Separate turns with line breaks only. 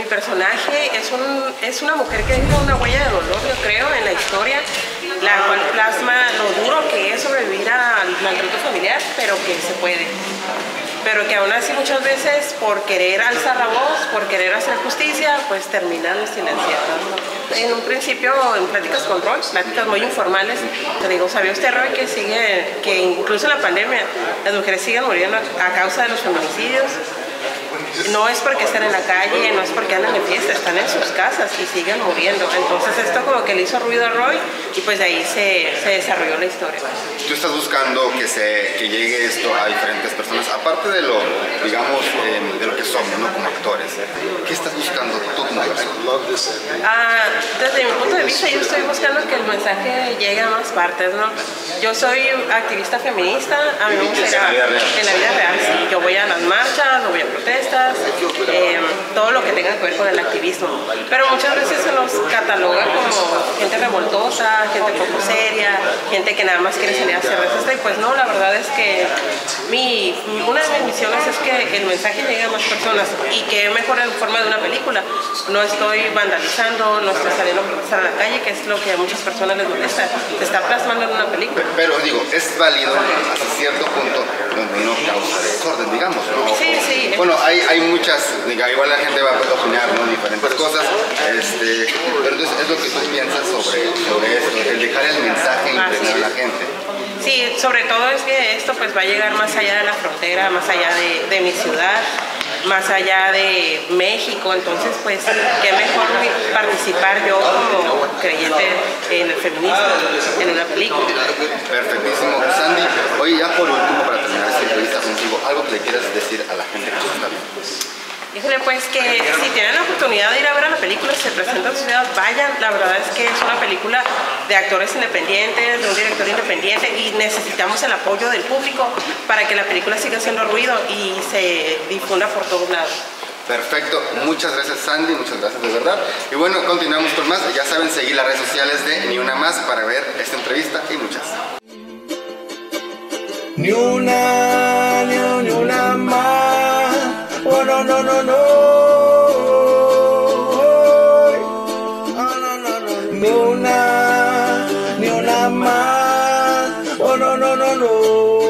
personaje es, un, es una mujer que deja una huella de dolor, yo creo, en la historia, la cual plasma lo duro que es sobrevivir al maltrato familiar, pero que se puede. Pero que aún así muchas veces por querer alzar la voz, por querer hacer justicia, pues terminan silenciadas. En un principio, en pláticas con Roy, pláticas muy informales, te digo, ¿sabía usted, Roy, que sigue, que incluso en la pandemia las mujeres siguen muriendo a causa de los feminicidios? No es porque estén en la calle, no es porque andan en fiesta, están en sus casas y siguen muriendo. Entonces esto como que le hizo ruido a Roy y pues de ahí se, se desarrolló la historia.
Tú estás buscando que, se, que llegue esto a diferentes personas, aparte de lo, digamos, eh, de lo que somos, ¿no? Como actores. ¿Qué estás buscando tú como
ah, Desde mi punto de vista yo estoy buscando que el mensaje llegue a más partes, ¿no? Yo soy activista feminista, a mí me gusta en la vida real, sí. Yo voy a las marchas, voy a protestas, eh, todo lo que tenga que ver con el activismo. Pero muchas veces se nos cataloga como gente revoltosa, gente poco seria, gente que nada más quiere salir a hacer respuesta y pues no, la verdad es que mi, una de mis misiones es que el mensaje llegue a más personas y que mejor en forma de una película. No estoy vandalizando, no estoy saliendo a protestar a la calle, que es lo que a muchas personas les molesta. Se está plasmando en una película.
Pero digo, es válido hasta cierto punto donde no causa desorden, digamos.
Sí, sí.
Bueno, hay, hay muchas, igual la gente va a opinar, ¿no? Diferentes cosas, este, pero entonces es lo que tú piensas sobre, sobre esto, el dejar el mensaje y a la gente.
Sí, sobre todo es que esto pues va a llegar más allá de la frontera, más allá de, de mi ciudad más allá de México, entonces pues qué mejor participar yo como creyente en el feminismo, en una película.
Perfectísimo. Sandy, oye ya por último para terminar esta entrevista contigo, algo que le quieras decir a la gente que está viendo.
Híjole, pues que si tienen la oportunidad de ir a ver a la película, se presenta en su ciudad, vayan. La verdad es que es una película de actores independientes, de un director independiente y necesitamos el apoyo del público para que la película siga haciendo ruido y se difunda por todos lados.
Perfecto, muchas gracias Sandy, muchas gracias de verdad. Y bueno, continuamos con más. Ya saben, seguir las redes sociales de Ni Una Más para ver esta entrevista y muchas. no, no, no, no.
Ni una, ni una más. Oh, no, no, no, no.